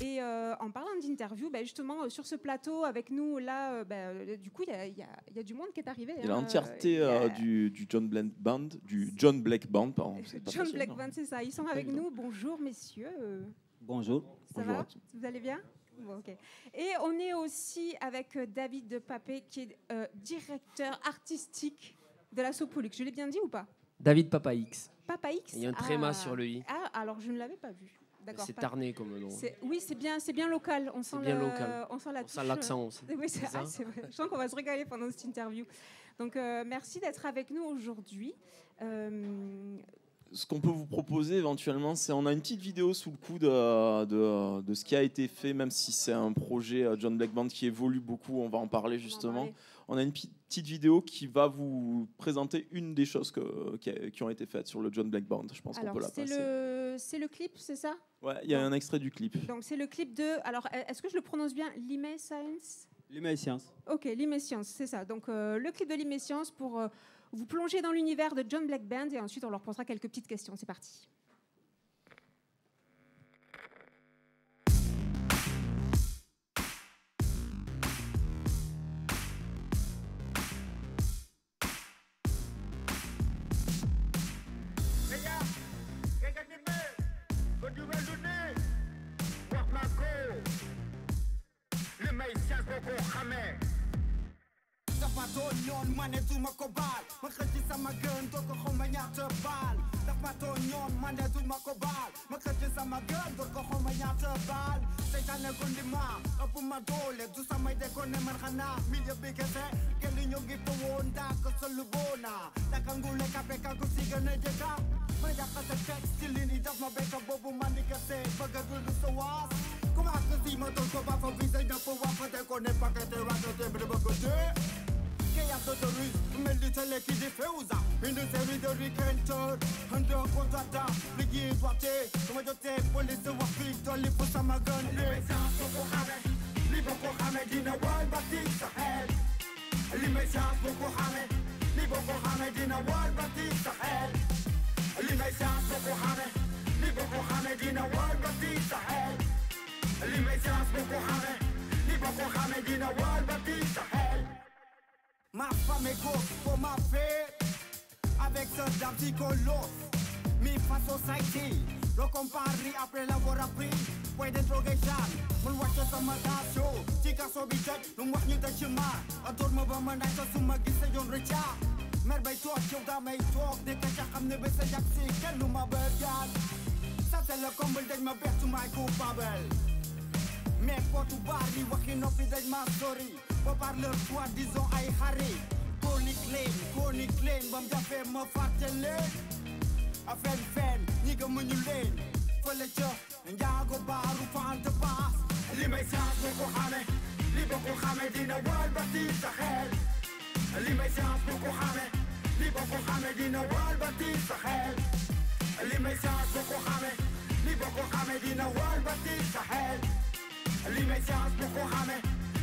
Et euh, en parlant d'interview, bah, justement, euh, sur ce plateau avec nous, là, euh, bah, du coup, il y a, il y a- il y a du monde qui est arrivé. Il y a hein. l'entièreté a euh, du, du John Blake Band, du John Black Band, pardon. John Black. Band, c'est ça. Ils sont avec nous. Bonjour, messieurs. Bonjour. Ça Bonjour va. Vous allez bien Bon, ok. Et on est aussi avec David de Papé, qui est euh, directeur artistique de la Sopolique. Je l'ai bien dit ou pas David Papa X. Papa X Il y a un tréma Ah. sur le i. Ah, alors je ne l'avais pas vu. D'accord. C'est tarné comme nom. c'est- Oui, c'est bien, c'est bien local. On sent bien le- local. On sent la On sent l'accent aussi. Oui, c'est C'est ça ah, c'est vrai. Je sens qu'on va se régaler pendant cette interview. Donc, euh, merci d'être avec nous aujourd'hui. Euh, Ce qu'on peut vous proposer éventuellement, c'est on a une petite vidéo sous le coude euh, de, de ce qui a été fait, même si c'est un projet John Black Band qui évolue beaucoup, on va en parler justement. On a une petite vidéo qui va vous présenter une des choses que- qui, a- qui ont été faites sur le John Black Band. Je pense qu'on peut la c'est passer. le, c'est le clip, c'est ça? Ouais, il y a un extrait du clip. Donc, c'est le clip de. Alors, est-ce que je le prononce bien? Limay Science? Et science. Ok, Limescience, c'est ça. Donc euh, le clip de Limescience pour euh, vous plonger dans l'univers de John Black Band et ensuite on leur posera quelques petites questions. C'est parti. toñoon ma ne duma ko baal ma xëcc sama gën doo ko xaw ma ñaata baal daf ma toñoon ma ne duma ko baal ma xëcc sama gën doo ko xaw ma ñaata baal seytaane gondi ma ëpp ma doole du samay dekkoon ne man xanaa milieu bi kese kenn ñoo ngi tëwoon daa ko solu boona daka ngule kape ka ku si gën a jëkka ma yàqa sa texte li ni daf ma bekka boobu ma ni kese bëgg a dund sa waas Comment que si ma donne pas favoriser, n'a pas voir, peut-être qu'on n'est pas qu'à te raconter, mais de bon côté. تدري militaire qui diffuse une série de ricantes under contrata plié droité comme je t'ai police ou afrique les poches à ma gun les boko hame dina wal batista head les messages boko hame les boko hame dina wal batista head les messages boko hame les boko hame dina wal batista head les messages boko hame les boko hame dina wal batista head Ma femme est grosse pour ma fête. Avec ce dame psychologue Mi fa society. Lo compari après l'avoir appris Puede drogation Mă luați ce să mă dați eu Chica s-o obicei, nu mă nici de ce mă Ador mă vă mă n-ai să sumă ghisă eu în răcea Merg mai tot, eu da mai tot De că așa am nevoie să ia psihe, nu mă băgat Să te lăcom, îl deci mă beți mai cu babel Mi-e potul bari, ochii n-o fi deci mă storii par leur foi disons aie xare conique leen conique leen bam jafee ma fàtte leen a fen fen ñi gëmuñu leen fële ca baru fan fante pas. li may chance bu ko xame li ba ko xame dina wal ba tiit sa xel li may chance bu ko xame li ba ko xame dina wal ba tiit sa xel li may chance bu ko xame li ba ko xame dina wal ba tiit sa xel li may chance bu ko xame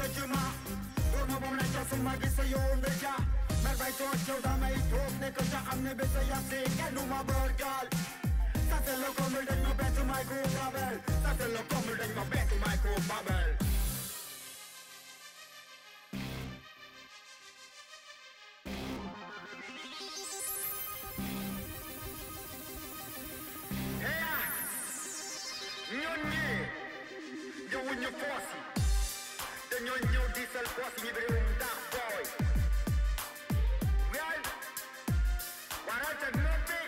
dojima Urmă vom lăsa să mă gând să eu deja. Merg mai tot eu, dar mai tot ne cânta Am nebit să ia se. Că nu mă bărgal. Să se locomul de-n mă bețu mai cu babel. Să se locomul de-n mă bețu mai cu babel. ñoo di sel poos yi réewum taax booy wiyal waral ca noppi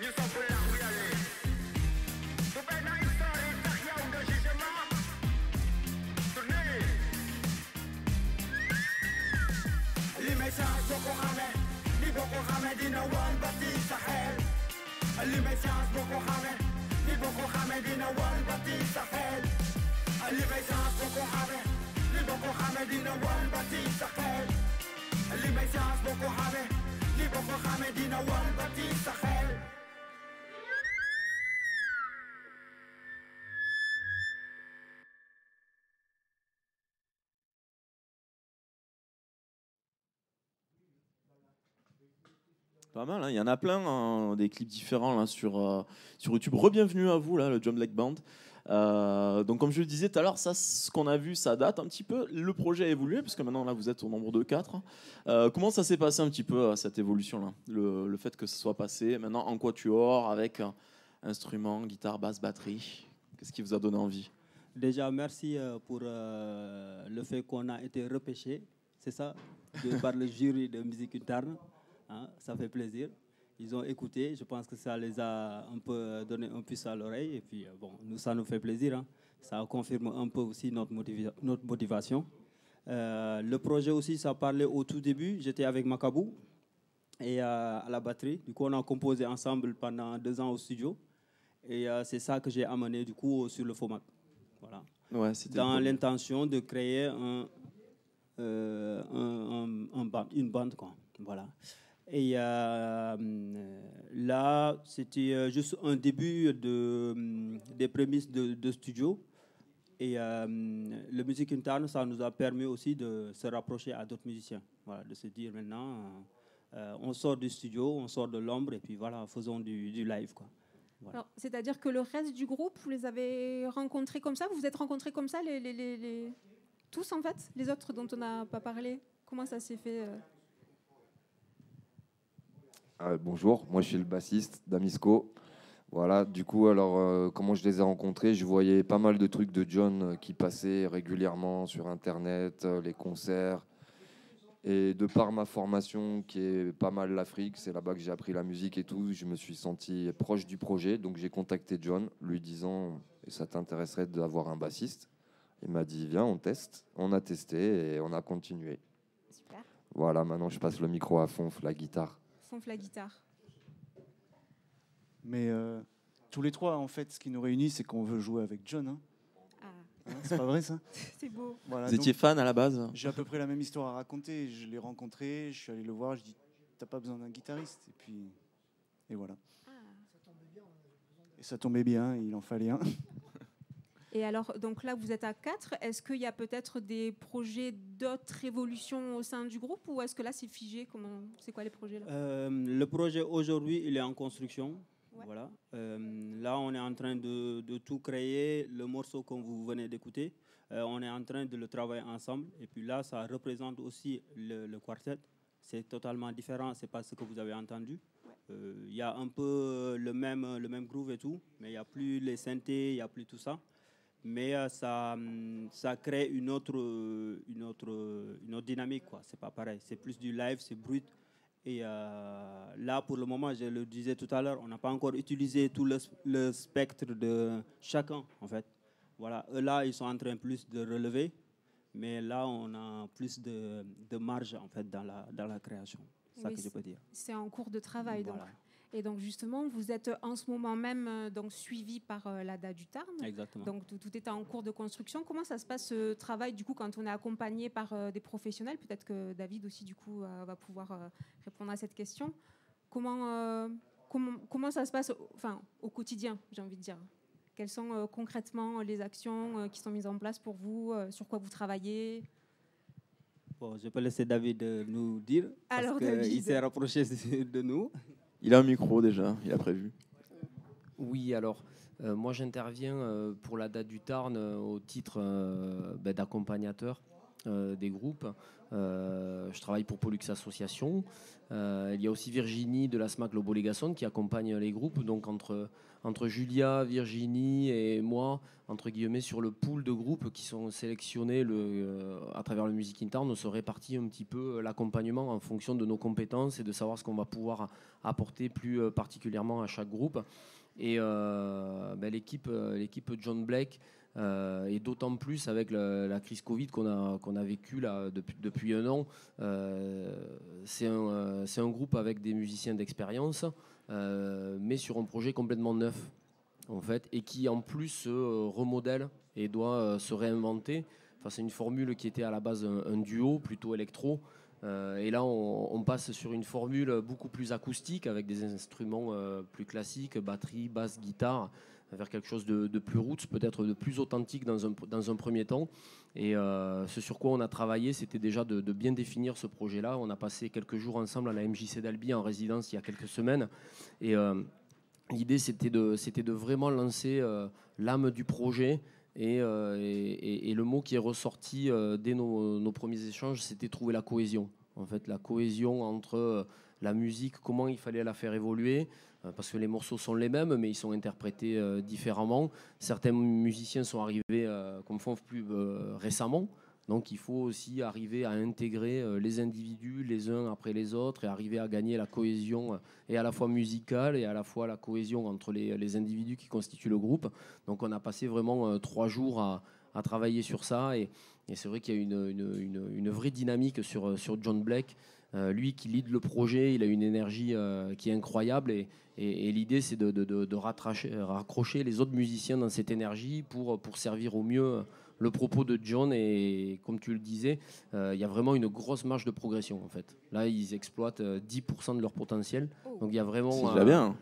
ñu sopp la wiyale bu benn histoire tax yow nga jugement tourné li may saa soo ko xamee li boo ko Pas mal, hein. il y en a plein, hein, des clips différents là, sur, euh, sur YouTube. Rebienvenue à vous, là, le John Black Band. Euh, donc, comme je le disais tout à l'heure, ce qu'on a vu, ça date un petit peu. Le projet a évolué, puisque maintenant, là, vous êtes au nombre de 4. Euh, comment ça s'est passé un petit peu, cette évolution-là? Le, fait que ce soit passé maintenant en quatuor, avec euh, instruments, guitare, basse, batterie? Qu'est-ce qui vous a donné envie? Déjà, merci euh, pour euh, le fait qu'on a été repêché, c'est ça, par le jury de musique interne. Hein, ça fait plaisir. Ils ont écouté, je pense que ça les a un peu donné un puce à l'oreille. Et puis, euh, bon, nous, ça nous fait plaisir. hein. Ça confirme un peu aussi notre, motiva- notre motivation. Euh, le projet aussi, ça parlait au tout début. J'étais avec Macabou et euh, à la batterie. Du coup, on a composé ensemble pendant deux ans au studio. Et euh, c'est ça que j'ai amené du coup sur le format. Voilà. Ouais, Dans l'intention de créer un, un- un- un band- une bande. Quoi. Voilà. Et euh, là, c'était euh, juste un début de, hum, des prémices de, studio. Et euh, le musique interne, ça nous a permis aussi de se rapprocher à d'autres musiciens. Voilà, de se dire maintenant, on sort du studio, on sort de l'ombre, et puis voilà, faisons du, live. Quoi. C'est-à-dire que le reste du groupe, vous les avez rencontrés comme ça? Vous vous êtes rencontrés comme ça, les- tous en fait Les autres dont on n'a pas parlé? Comment ça s'est fait euh Euh, bonjour, moi je suis le bassiste d'Amisco. Voilà, du coup, alors euh, comment je les ai rencontrés? Je voyais pas mal de trucs de John euh, qui passaient régulièrement sur Internet, euh, les concerts. Et de par ma formation qui est pas mal l'Afrique, c'est là-bas que j'ai appris la musique et tout, je me suis senti proche du projet. Donc j'ai contacté John, lui disant Ça t'intéresserait d'avoir un bassiste? Il m'a dit Viens, on teste. On a testé et on a continué. Super. Voilà, maintenant je passe le micro à Fonf, la guitare. La guitare. Mais euh, tous les trois, en fait, ce qui nous réunit, c'est qu'on veut jouer avec John. hein. Ah, Hein, c'est pas vrai ça c'est beau. voilà, Vous donc, étiez fan à la base J'ai à peu près la même histoire à raconter. Je l'ai rencontré, je suis allé le voir, je dis T'as pas besoin d'un guitariste Et puis. Et voilà. Ah. Et ça tombait bien, il en fallait un. Et alors, donc là, vous êtes à 4. Est-ce qu'il y a peut-être des projets d'autres évolutions au sein du groupe ou est-ce que là, c'est figé? Comment C'est quoi les projets là? Euh, le projet aujourd'hui, il est en construction. Ouais. Voilà. Euh, là, on est en train de, de tout créer. Le morceau que vous venez d'écouter, euh, on est en train de le travailler ensemble. Et puis là, ça représente aussi le, le quartet. C'est totalement différent. C'est pas ce que vous avez entendu. Euh, Il y a un peu le même, le même groove et tout, mais il n'y a plus les synthés, il n'y a plus tout ça. Mais euh, ça, hum, ça crée une autre, euh, une autre, euh, une autre dynamique. quoi. C'est pas pareil. C'est plus du live, c'est brut. Et euh, là, pour le moment, je le disais tout à l'heure, on n'a pas encore utilisé tout le, le spectre de chacun, en fait. Voilà, eux là, ils sont en train plus de relever, mais là, on a plus de, de marge, en fait, dans la, dans la création. C'est ça Oui, que je peux dire. C'est en cours de travail. Donc. Et donc, justement, vous êtes en ce moment même euh, donc, suivi par euh, l'ADA du Tarn. exactement. Donc tout, tout est en cours de construction. Comment ça se passe ce travail du coup quand on est accompagné par euh, des professionnels? Peut-être que David aussi du coup va pouvoir répondre à cette question. Comment, euh, comment, comment ça se passe au- enfin, au quotidien, j'ai envie de dire? Quelles sont euh, concrètement les actions euh, qui sont mises en place pour vous Sur quoi vous travaillez? Bon, je peux laisser David nous dire, parce Alors, que David. il s'est rapproché de nous. Il a un micro déjà, il a prévu. Oui, alors, euh, moi j'interviens euh, pour la date du Tarn euh, au titre ben, d'accompagnateur euh, des groupes. Euh, je travaille pour Pollux Association. Euh, il y a aussi Virginie de la SMAC Globo Legason qui accompagne les groupes. Donc entre, entre Julia, Virginie et moi, entre guillemets, sur le pool de groupes qui sont sélectionnés le, à travers le Music in Town, on se répartit un petit peu l'accompagnement en fonction de nos compétences et de savoir ce qu'on va pouvoir apporter plus particulièrement à chaque groupe. Et ben, l'équipe, l'équipe John Blake, euh, et d'autant plus avec la, crise Covid qu'on a, qu'on a vécue depuis, depuis un an, euh, c'est, un, euh, un groupe avec des musiciens d'expérience, mais sur un projet complètement neuf. en fait, et qui en plus se remodèle et doit se réinventer. Enfin, c'est une formule qui était à la base un, duo, plutôt électro. Et là, on, passe sur une formule beaucoup plus acoustique, avec des instruments plus classiques, batterie, basse, guitare, vers quelque chose de, plus roots, peut-être de plus authentique dans un, dans un premier temps. Et euh, ce sur quoi on a travaillé, c'était déjà de, bien définir ce projet-là. On a passé quelques jours ensemble à la MJC d'Albi en résidence il y a quelques semaines. Et euh, l'idée, c'était de, de vraiment lancer euh, l'âme du projet. Et, et- et- le mot qui est ressorti dès nos, nos premiers échanges, c'était trouver la cohésion. En fait, la cohésion entre la musique, comment il fallait la faire évoluer, euh, parce que les morceaux sont les mêmes, mais ils sont interprétés euh, différemment. Certains musiciens sont arrivés euh, comme font plus récemment. Donc il faut aussi arriver à intégrer les individus les uns après les autres et arriver à gagner la cohésion et à la fois musicale et à la fois la cohésion entre les, les individus qui constituent le groupe. Donc on a passé vraiment trois jours à, à travailler sur ça et, et c'est vrai qu'il y a une, une- vraie dynamique sur, sur John Blake. Euh, lui qui lead le projet, il a une énergie euh, qui est incroyable et, et- et l'idée c'est de, de- de- de rattracher- raccrocher les autres musiciens dans cette énergie pour, pour servir au mieux le propos de John et comme tu le disais, euh, il y a vraiment une grosse marge de progression en fait. Là, ils exploitent euh, 10% de leur potentiel. Oh. Donc il y a vraiment. C'est euh, déjà bien.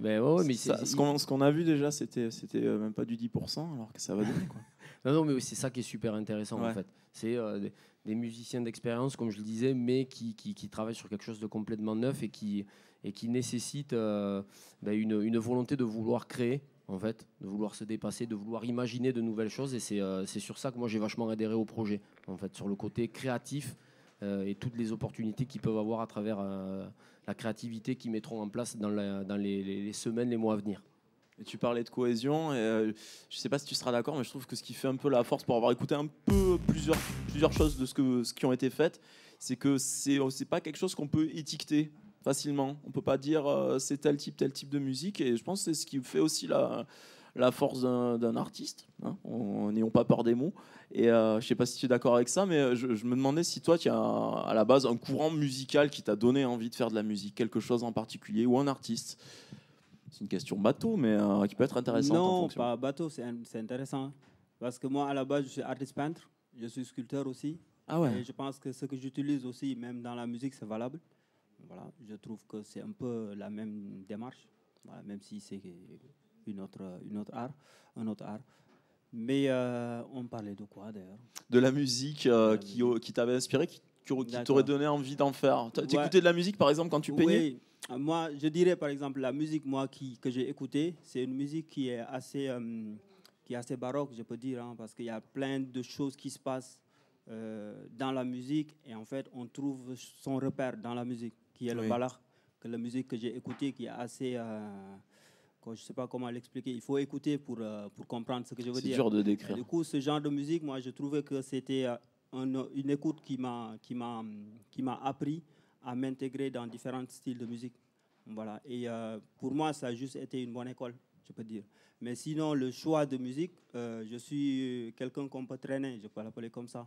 mais ouais, Ça, ce qu'on a vu déjà, c'était c'était euh, même pas du 10%, alors que ça va donner. Quoi. Non, non, mais c'est ça qui est super intéressant Ouais. en fait. C'est euh, des, musiciens d'expérience, comme je le disais, mais qui, qui, travaillent sur quelque chose de complètement neuf et qui, et qui nécessite euh, ben, une, volonté de vouloir créer, en fait, de vouloir se dépasser, de vouloir imaginer de nouvelles choses. Et c'est euh, sur ça que moi j'ai vachement adhéré au projet, en fait, sur le côté créatif euh, et toutes les opportunités qu'ils peuvent avoir à travers la créativité qu'ils mettront en place dans, les semaines, les mois à venir. Tu parlais de cohésion, et euh, je sais pas si tu seras d'accord, mais je trouve que ce qui fait un peu la force pour avoir écouté un peu plusieurs, choses de ce, qui ont été faites, c'est que c'est c'est pas quelque chose qu'on peut étiqueter facilement. On peut pas dire euh, c'est tel type, tel type de musique, et je pense que c'est ce qui fait aussi la, force d'un artiste, hein, en n'ayant pas peur des mots. Et euh, je sais pas si tu es d'accord avec ça, mais euh, je me demandais si toi, tu as à la base un courant musical qui t'a donné envie de faire de la musique, quelque chose en particulier, ou un artiste. C'est une question bateau, mais euh, qui peut être intéressante. Non, pas bateau, c'est intéressant. Parce que moi, à la base, je suis artiste peintre, je suis sculpteur aussi. Ah ouais. Et je pense que ce que j'utilise aussi, même dans la musique, c'est valable. Voilà, je trouve que c'est un peu la même démarche, voilà, même si c'est une autre, une autre art, un autre art. Mais euh, on parlait de quoi d'ailleurs? De la musique euh, De la qui, musique. qui t'avait inspiré, qui, t'aurait donné envie d'en faire. Tu Ouais. de la musique par exemple quand tu peignais? Oui, moi, je dirais par exemple la musique moi qui que j'ai écoutée, c'est une musique qui est assez euh, qui est assez baroque, je peux dire, hein, parce qu'il y a plein de choses qui se passent euh, dans la musique et en fait on trouve son repère dans la musique, qui est le Oui. balach, que la musique que j'ai écoutée, qui est assez euh, je sais pas comment l'expliquer. Il faut écouter pour euh, pour comprendre ce que je veux C'est dire. dur de Et décrire. du coup, ce genre de musique, moi, je trouvais que c'était euh, un- une écoute qui m'a appris à m'intégrer dans différents styles de musique. Voilà. Et euh, pour moi, ça a juste été une bonne école, je peux dire. Mais sinon, le choix de musique, euh, je suis quelqu'un qu'on peut traîner, je peux l'appeler comme ça.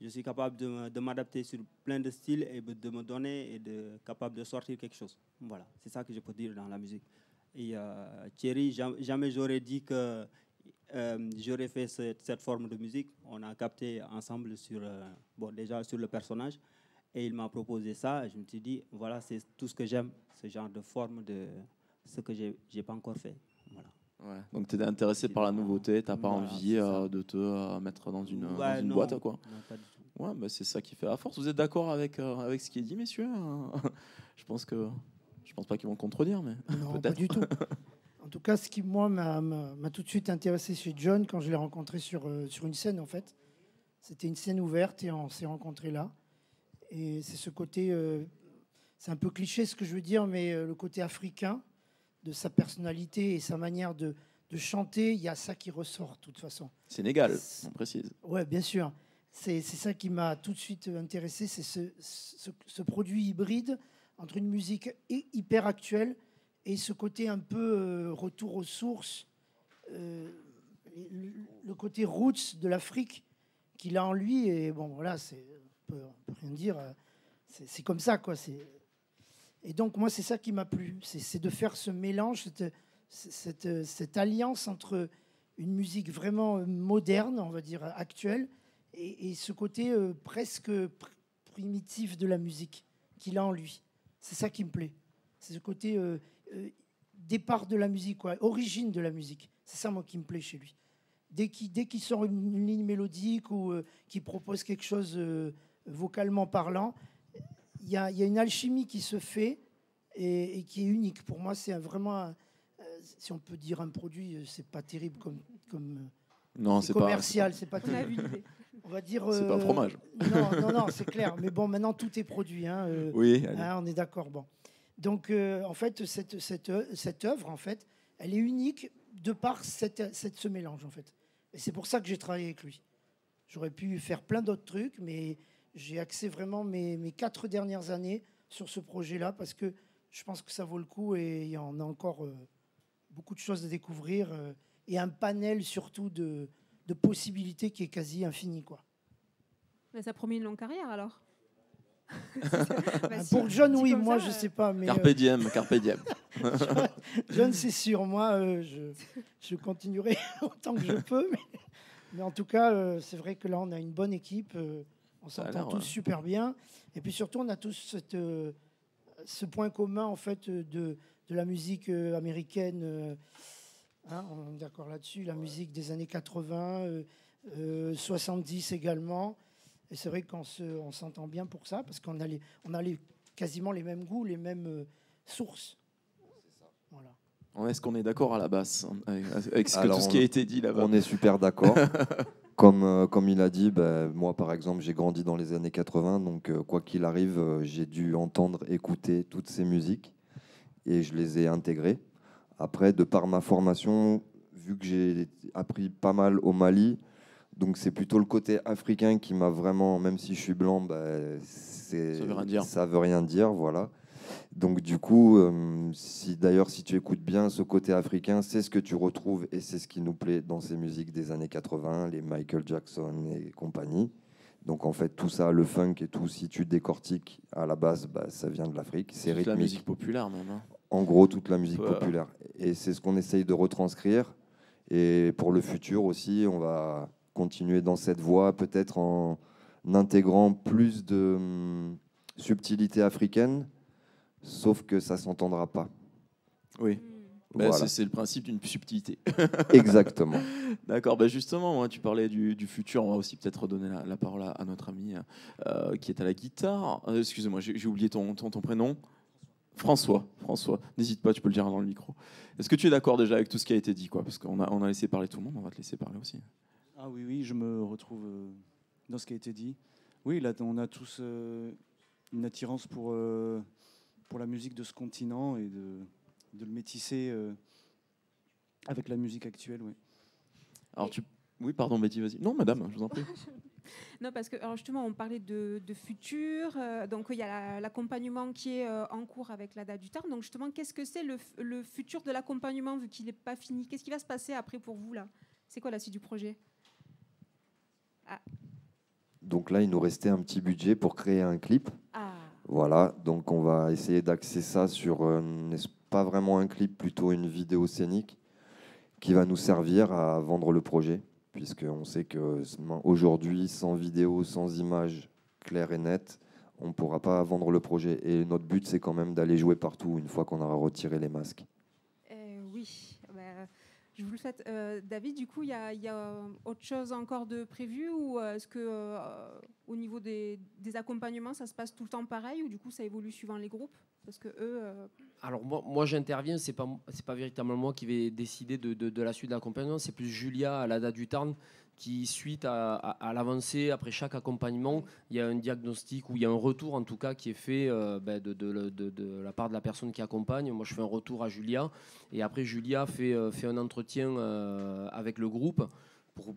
Je suis capable de, m'adapter sur plein de styles et de me donner et de capable de sortir quelque chose. Voilà, c'est ça que je peux dire dans la musique. Et euh, Thierry, jam- jamais j'aurais dit que j'aurais fait cette, forme de musique. On a capté ensemble sur, bon, déjà sur le personnage. Et il m'a proposé ça. Et je me suis dit, voilà, c'est tout ce que j'aime, ce genre de forme de ce que j'ai n'ai pas encore fait. Voilà. Ouais. Donc tu étais intéressé par la nouveauté, t'as pas Voilà, envie euh, de te euh, mettre dans une, dans Ouais, une non, boîte quoi. non, pas du tout. Ouais, bah, c'est ça qui fait la force. Vous êtes d'accord avec, euh, avec ce qui est dit, messieurs Je pense que je pense pas qu'ils vont me contredire, mais Non, pas du tout. En tout cas, ce qui, moi, m'a- tout de suite intéressé chez John quand je l'ai rencontré sur, euh, sur une scène, en fait. C'était une scène ouverte et on s'est rencontrés là. Et c'est ce côté, euh, c'est un peu cliché ce que je veux dire, mais euh, le côté africain de sa personnalité et sa manière de, de chanter, il y a ça qui ressort, de toute façon. Sénégal, on précise. Ouais, bien sûr. C'est ça qui m'a tout de suite intéressé, c'est ce, ce- ce produit hybride entre une musique hy- hyper actuelle et ce côté un peu euh, retour aux sources, euh, le, le côté roots de l'Afrique qu'il a en lui. Et bon, voilà, c'est, peut, on peut rien dire. euh, C'est comme ça, quoi. Et donc, moi, c'est ça qui m'a plu. C'est de faire ce mélange, cette, alliance entre une musique vraiment euh, moderne, on va dire actuelle, et, ce côté euh, presque pr- primitif de la musique qu'il a en lui. C'est ça qui me plaît. C'est ce côté départ de la musique, origine de la musique. C'est ça, moi, qui me plaît chez lui. Dès qu'il sort une, ligne mélodique ou qu'il propose quelque chose vocalement parlant, il y, a, il y a une alchimie qui se fait et, et qui est unique. Pour moi, c'est vraiment, un- euh, si on peut dire un produit, euh, c'est pas terrible comme, comme euh, Non, c'est pas. commercial, c'est pas terrible. On va dire. C'est pas un euh, fromage. Non, non, non, c'est clair. Mais bon, maintenant tout est produit. hein, euh, Oui, hein, on est d'accord. Bon. Donc, euh, en fait, cette, cette, œ- cette œuvre, en fait, elle est unique de par cette, cette- ce mélange, en fait. Et c'est pour ça que j'ai travaillé avec lui. J'aurais pu faire plein d'autres trucs, mais j'ai axé vraiment mes, mes quatre dernières années sur ce projet-là parce que je pense que ça vaut le coup et il y en a encore euh, beaucoup de choses à découvrir euh, et un panel surtout de, de possibilités qui est quasi infini, quoi. Mais ça promet une longue carrière alors. Ah, Bah, si, Pour John, oui, moi, ça, je euh, sais pas, mais Carpe diem, carpe diem. John, c'est sûr. Moi, je, je continuerai autant que je peux, mais, mais en tout cas, c'est vrai que là, on a une bonne équipe. Euh, on s'entend tous ouais. super bien, et puis surtout, on a tous cette, euh, ce point commun en fait euh, de, de la musique euh, américaine. euh, hein, on est d'accord là-dessus. La musique des années 80, euh, euh, 70 également. Et c'est vrai qu'on se, on s'entend bien pour ça, parce qu'on a, les, on a les, quasiment les mêmes goûts, les mêmes euh, sources. Voilà. Est-ce qu'on est d'accord à la basse hein, avec, avec ce Alors, tout ce qui a été dit là-bas? On est super d'accord. comme, euh, comme il a dit, ben, moi par exemple, j'ai grandi dans les années 80, donc euh, quoi qu'il arrive, euh, j'ai dû entendre, écouter toutes ces musiques et je les ai intégrées. Après, de par ma formation, vu que j'ai appris pas mal au Mali, donc c'est plutôt le côté africain qui m'a vraiment, même si je suis blanc, ben, Ça veut rien dire. ça veut rien dire, voilà. Donc du coup, euh, si d'ailleurs si tu écoutes bien ce côté africain, c'est ce que tu retrouves et c'est ce qui nous plaît dans ces musiques des années 80, les Michael Jackson et compagnie. Donc en fait tout ça, le funk et tout, si tu décortiques à la base, bah, ça vient de l'Afrique, c'est Toute la rythmique. musique populaire même. hein. En gros, toute la musique populaire. Et c'est ce qu'on essaye de retranscrire. Et pour le futur aussi, on va continuer dans cette voie, peut-être en intégrant plus de hum, subtilité africaine, sauf que ça s'entendra pas. Oui. Hmm. Bah, Voilà. c'est- le principe d'une subtilité. Exactement. D'accord, bah justement, moi, tu parlais du, du futur. On va aussi peut-être redonner la, la parole à, à notre ami euh, qui est à la guitare. Euh, Excusez-moi, j'ai oublié ton, ton, ton prénom. François. François, n'hésite pas, tu peux le dire dans le micro. Est-ce que tu es d'accord déjà avec tout ce qui a été dit quoi? Parce qu'on a, on a laissé parler tout le monde, on va te laisser parler aussi. Ah oui, oui, je me retrouve euh, dans ce qui a été dit. Oui, là, on a tous euh, une attirance pour, euh, pour la musique de ce continent et de, de le métisser euh, avec la musique actuelle. Oui. Alors, tu. Oui, pardon, Betty, vas-y. Non, madame, je vous en prie. Non, parce que alors justement, on parlait de, de futur. euh, donc, il y a la- l'accompagnement qui est euh, en cours avec la date du tard. Donc, justement, qu'est-ce que c'est le, futur de l'accompagnement vu qu'il n'est pas fini? Qu'est-ce qui va se passer après pour vous là? C'est quoi la suite du projet? Donc là, il nous restait un petit budget pour créer un clip. Ah, Voilà, donc on va essayer d'axer ça sur, euh, n'est-ce pas vraiment un clip, plutôt une vidéo scénique qui va nous servir à vendre le projet, puisqu'on sait que aujourd'hui, sans vidéo, sans image claire et nette, on ne pourra pas vendre le projet. Et notre but, c'est quand même d'aller jouer partout une fois qu'on aura retiré les masques. Je vous le souhaite. Euh, David, du coup, il y a, euh, autre chose encore de prévu ou euh, est-ce que au niveau des, accompagnements, ça se passe tout le temps pareil ou du coup, ça évolue suivant les groupes? Parce que eux, Alors moi, moi j'interviens, c'est pas pas véritablement moi qui vais décider de, de- de la suite de l'accompagnement, c'est plus Julia à la date du Tarn qui suite à, à- l'avancée après chaque accompagnement, il y a un diagnostic ou il y a un retour en tout cas qui est fait euh, ben, de, la part de la personne qui accompagne. Moi je fais un retour à Julia et après Julia fait, euh, un entretien euh, avec le groupe.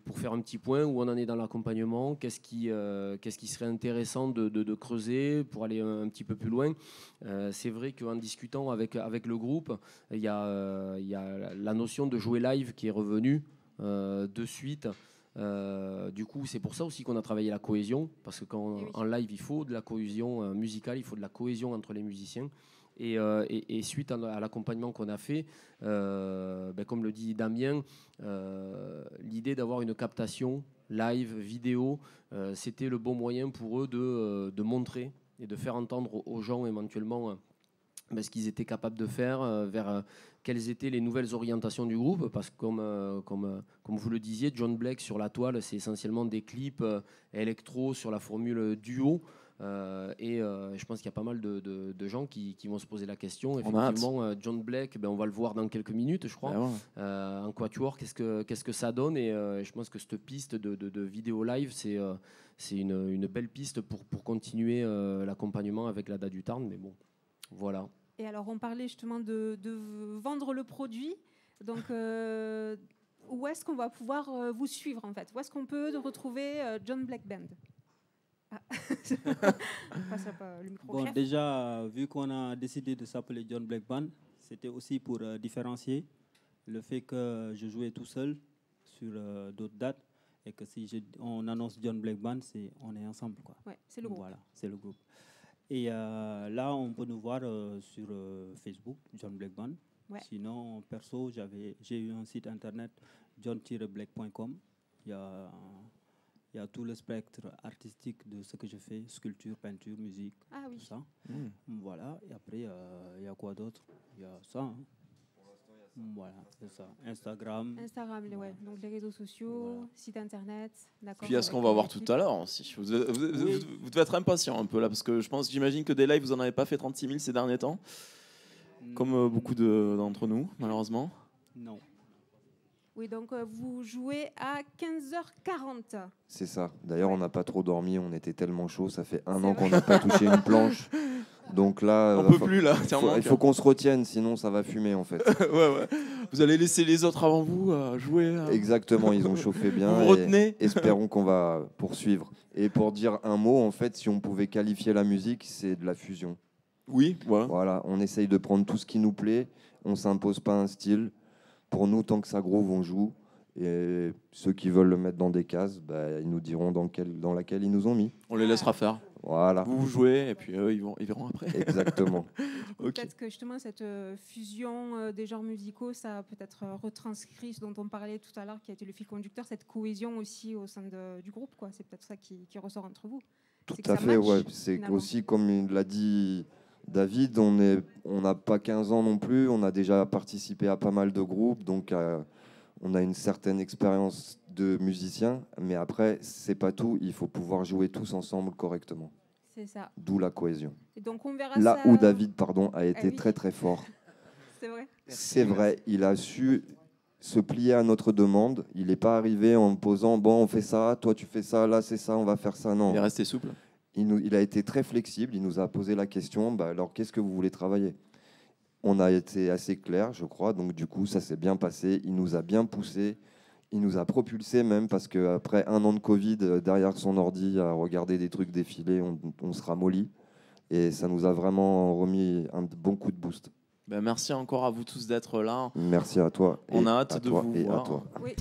Pour, faire un petit point où on en est dans l'accompagnement, qu'est-ce qui, serait intéressant de, creuser pour aller un, petit peu plus loin? C'est vrai qu'en discutant avec, le groupe, il y, a, la notion de jouer live qui est revenue de suite. Euh, du coup, c'est pour ça aussi qu'on a travaillé la cohésion, parce que quand Eh oui. en live, il faut de la cohésion euh, musicale, il faut de la cohésion entre les musiciens. Et, euh, et- et suite à, à l'accompagnement qu'on a fait, euh, ben, comme le dit Damien, l'idée d'avoir une captation live, vidéo, c'était le bon moyen pour eux de, de montrer et de faire entendre aux- gens éventuellement ben, ce qu'ils étaient capables de faire, vers quelles étaient les nouvelles orientations du groupe, parce que comme, euh, comme, euh, comme vous le disiez, John Black sur la toile, c'est essentiellement des clips euh, électro sur la formule duo. Euh, et euh, je pense qu'il y a pas mal de, de- de gens qui, qui vont se poser la question. Effectivement, euh, John Black, ben, on va le voir dans quelques minutes, je crois. Ah ouais. En quatuor, qu'est-ce que, qu'est-ce que ça donne? Et je pense que cette piste de, vidéo live, c'est, c'est une, une belle piste pour, pour continuer l'accompagnement avec la date du Tarn. Mais bon, voilà. Et alors, on parlait justement de, de vendre le produit. Donc, euh, où est-ce qu'on va pouvoir euh, vous suivre en fait? Où est-ce qu'on peut retrouver euh, John Black Band? Ah. Bon, déjà, vu qu'on a décidé de s'appeler John Black Band, c'était aussi pour euh, différencier le fait que je jouais tout seul sur euh, d'autres dates et que si je- on annonce John Black Band, c'est on est ensemble quoi. Ouais, c'est le groupe. Voilà, c'est le groupe. Et euh, là, on peut nous voir euh, sur euh, Facebook, John Black Band. Ouais. Sinon, perso, j'avais, j'ai eu un site internet, john-black.com. Il y a, il y a tout le spectre artistique de ce que je fais, sculpture, peinture, musique, Ah tout oui. ça. Mm. Voilà, et après, euh, il y a quoi d'autre? Il y a ça. hein. Voilà, c'est ça. Instagram. Instagram, les, ouais. donc les réseaux sociaux, Voilà. site internet, d'accord. Puis il y a ce qu'on va voir tout à l'heure aussi. Vous, vous- Oui. vous- vous devez être impatient un peu là, parce que je pense, j'imagine que des lives, vous en avez pas fait 36 000 ces derniers temps, comme euh, beaucoup de- d'entre nous, malheureusement. Non. Oui, donc euh, vous jouez à 15h40. C'est ça. D'ailleurs, on n'a pas trop dormi, on était tellement chaud. Ça fait un an qu'on n'a pas touché une planche. Donc là, On euh, peut faut- plus là, faut- il faut qu'on se retienne, sinon ça va fumer en fait. ouais, ouais. Vous allez laisser les autres avant vous euh, jouer. Exactement, ils ont chauffé bien. Vous et retenez Espérons qu'on va poursuivre. Et pour dire un mot, en fait, si on pouvait qualifier la musique, c'est de la fusion. Oui, ouais. Voilà, on essaye de prendre tout ce qui nous plaît, on s'impose pas un style. Pour nous, tant que ça groove, on joue. Et ceux qui veulent le mettre dans des cases, bah, ils nous diront dans laquelle ils nous ont mis. On les laissera faire. Voilà, Vous, jouez et puis eux, ils, vont, ils verront après. exactement. Peut-être que justement cette euh, fusion euh, des genres musicaux, ça a peut-être euh, retranscrit ce dont on parlait tout à l'heure, qui a été le fil conducteur, cette cohésion aussi au sein de- du groupe. quoi. C'est peut-être ça qui, qui ressort entre vous. Tout à fait, match, ouais. C'est finalement. aussi comme il l'a dit David, on n'a pas 15 ans non plus, on a déjà participé à pas mal de groupes, donc euh, on a une certaine expérience de musicien, mais après, c'est pas tout, il faut pouvoir jouer tous ensemble correctement, C'est ça. d'où la cohésion. Et donc on verra Là ça. où David, pardon, a été oui. très très fort, C'est vrai. c'est vrai, il a su se plier à notre demande, il n'est pas arrivé en posant, bon, on fait ça, toi tu fais ça, là c'est ça, on va faire ça, non. Il est resté souple. Il, nous- il a été très flexible, il nous a posé la question, bah, alors qu'est-ce que vous voulez travailler? On a été assez clair, je crois, donc du coup ça s'est bien passé, il nous a bien poussé, il nous a propulsé même, parce qu'après un an de Covid, euh, derrière son ordi, à regarder des trucs défiler, on, on se ramollit, et ça nous a vraiment remis un bon coup de boost. Ben, merci encore à vous tous d'être là. Merci à toi. On et a hâte à de toi vous et voir. à toi. Oui.